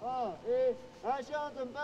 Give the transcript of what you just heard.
二一来向准备。